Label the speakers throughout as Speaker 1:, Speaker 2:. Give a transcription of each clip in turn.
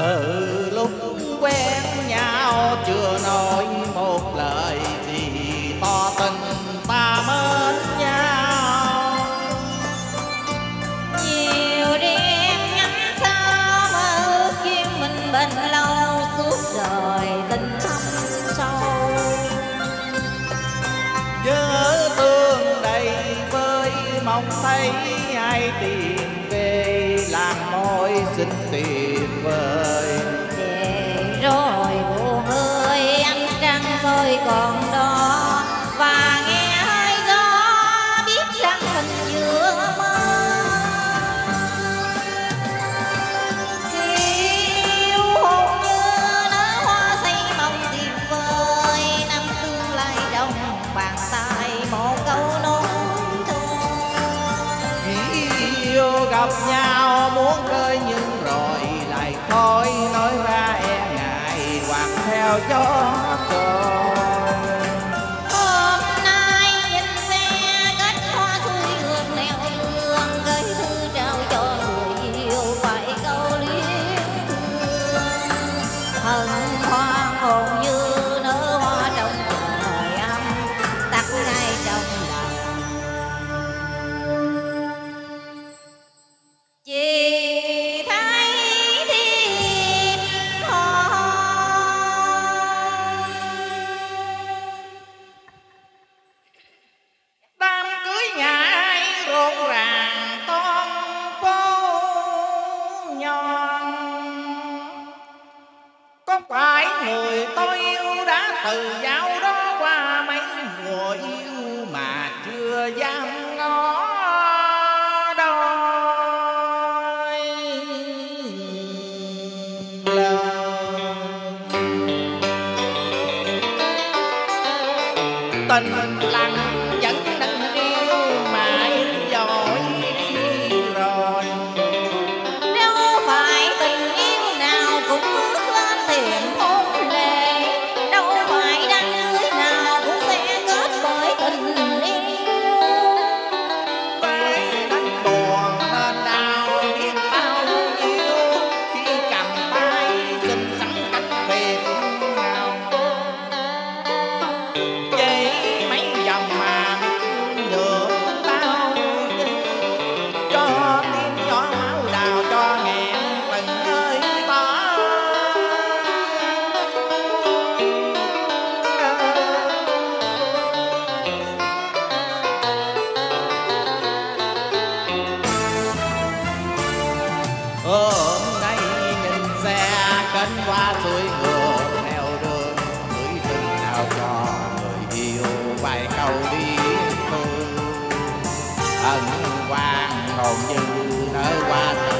Speaker 1: từ lúc quen nhau chưa nói ai ai tìm
Speaker 2: yêu
Speaker 1: gặp nhau, muốn cười nhưng rồi lại thôi. Nói ra e ngại, hoặc theo gió
Speaker 2: trời
Speaker 1: giáo đó qua mấy mùa yêu mà chưa dám ngang qua suối ngược theo đường gửi chừng nào cho người yêu vài câu đi tôi ân quan còn như nơi qua thời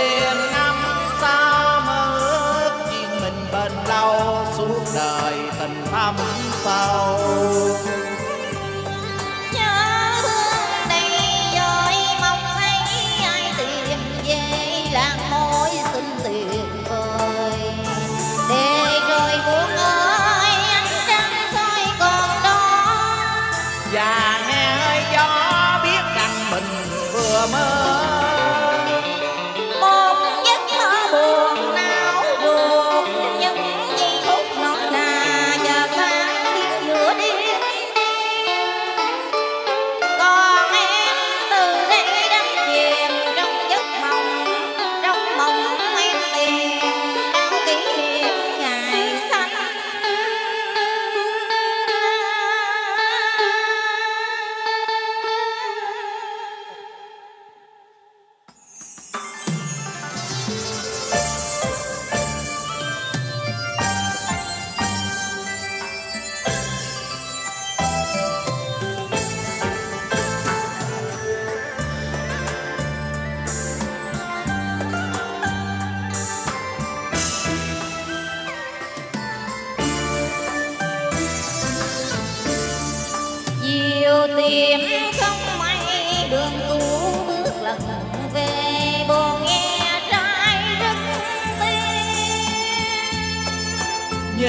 Speaker 1: phao
Speaker 2: nhớ thương đây rồi mong thấy ai tìm về làng mối xin tuyệt vời. Để rồi buông ơi anh đang soi còn đó.
Speaker 1: Và nghe hơi gió biết rằng mình vừa mơ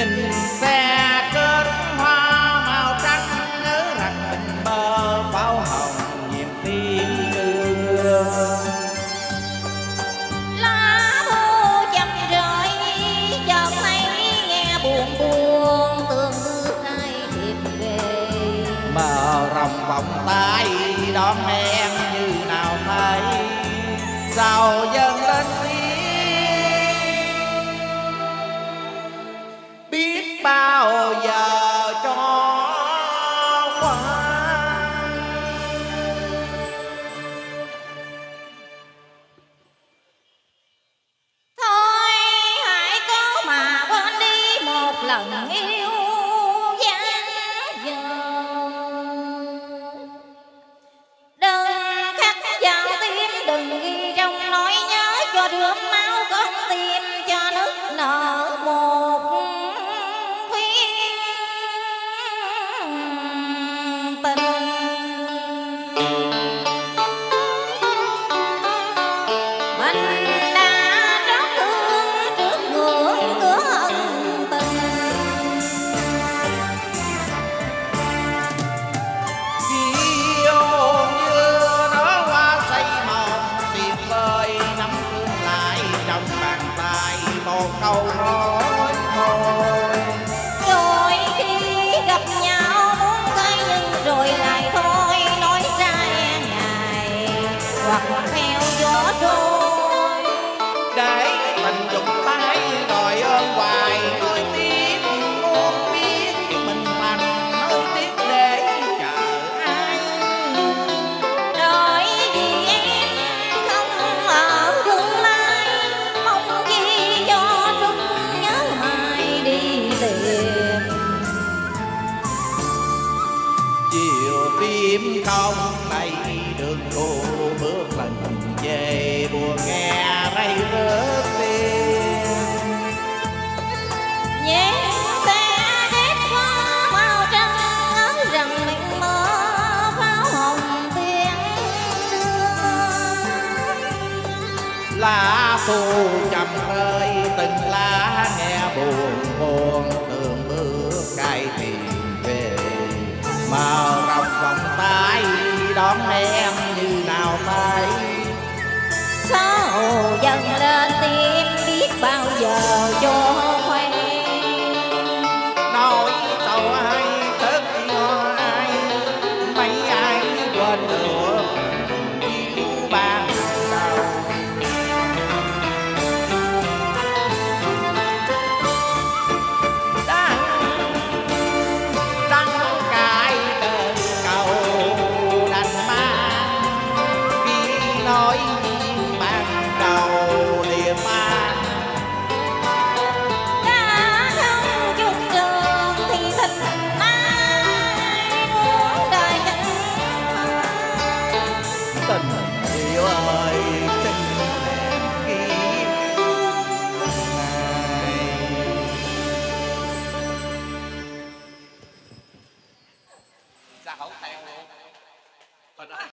Speaker 1: nhìn xe kết hoa màu trắng nhớ rằng mình bờ pháo hồng nhiệm tiếng đưa
Speaker 2: lá thu chầm rơi chợt thấy nghe buồn buồn tương bước hai tìm về.
Speaker 1: Mở rộng vòng tay đón em như nào thấy. Giàu dâng bao giờ cho qua
Speaker 2: thôi, hãy có mà quên đi một lần yêu giá giờ. Đừng khắc vào tim, đừng ghi trong nỗi nhớ cho rượm máu con tim.
Speaker 1: Lá thu chậm rơi, từng lá nghe buồn buồn từng bước cay tìm về. Màu ngọc vòng tay đón em như nào tay
Speaker 2: sao dần lên tim biết bao giờ